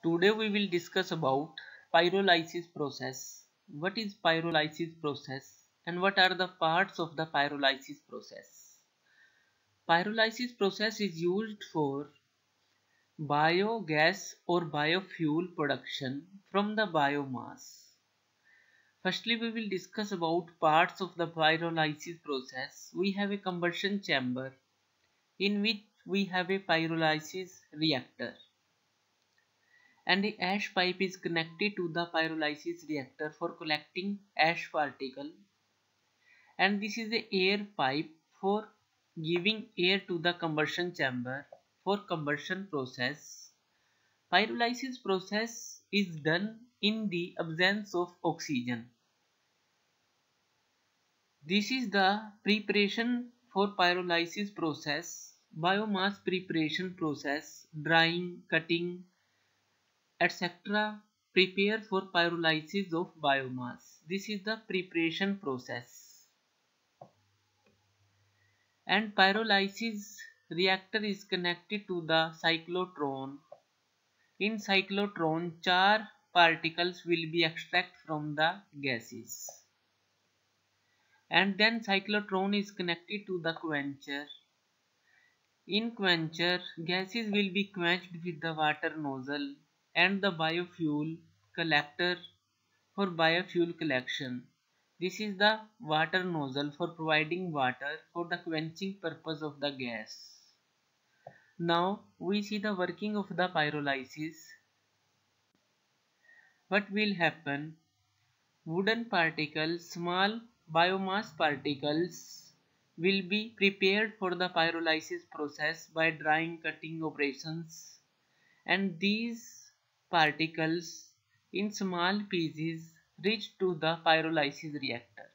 Today we will discuss about pyrolysis process. What is pyrolysis process and what are the parts of the pyrolysis process? Pyrolysis process is used for biogas or biofuel production from the biomass. Firstly, we will discuss about parts of the pyrolysis process. We have a combustion chamber in which we have a pyrolysis reactor and the ash pipe is connected to the pyrolysis reactor for collecting ash particle. And this is the air pipe for giving air to the combustion chamber for combustion process. Pyrolysis process is done in the absence of oxygen. This is the preparation for pyrolysis process biomass preparation process drying cutting etc. prepare for pyrolysis of biomass. This is the preparation process. And pyrolysis reactor is connected to the cyclotron. In cyclotron, char particles will be extracted from the gases. And then cyclotron is connected to the quencher. In quencher, gases will be quenched with the water nozzle and the biofuel collector for biofuel collection. This is the water nozzle for providing water for the quenching purpose of the gas. Now we see the working of the pyrolysis. What will happen? Wooden particles, small biomass particles will be prepared for the pyrolysis process by drying cutting operations and these particles in small pieces reach to the pyrolysis reactor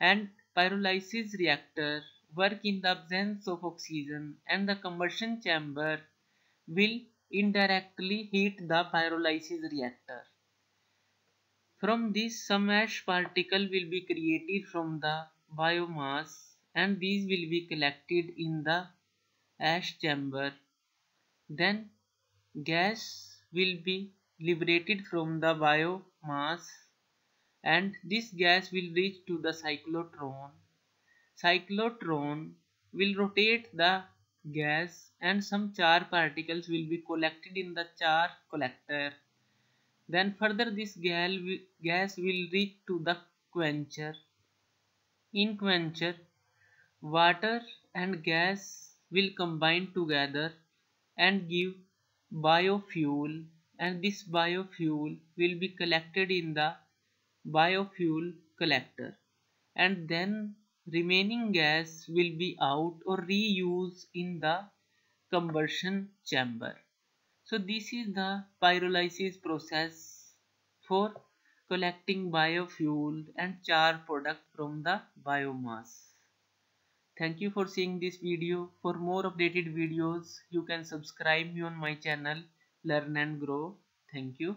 and pyrolysis reactor work in the absence of oxygen and the combustion chamber will indirectly heat the pyrolysis reactor. From this some ash particle will be created from the biomass and these will be collected in the ash chamber. Then gas will be liberated from the biomass and this gas will reach to the cyclotron. Cyclotron will rotate the gas and some char particles will be collected in the char collector. Then further this gas will reach to the quencher. In quencher, water and gas will combine together and give biofuel and this biofuel will be collected in the biofuel collector and then remaining gas will be out or reused in the combustion chamber. So this is the pyrolysis process for collecting biofuel and char product from the biomass. Thank you for seeing this video. For more updated videos, you can subscribe me on my channel Learn and Grow. Thank you.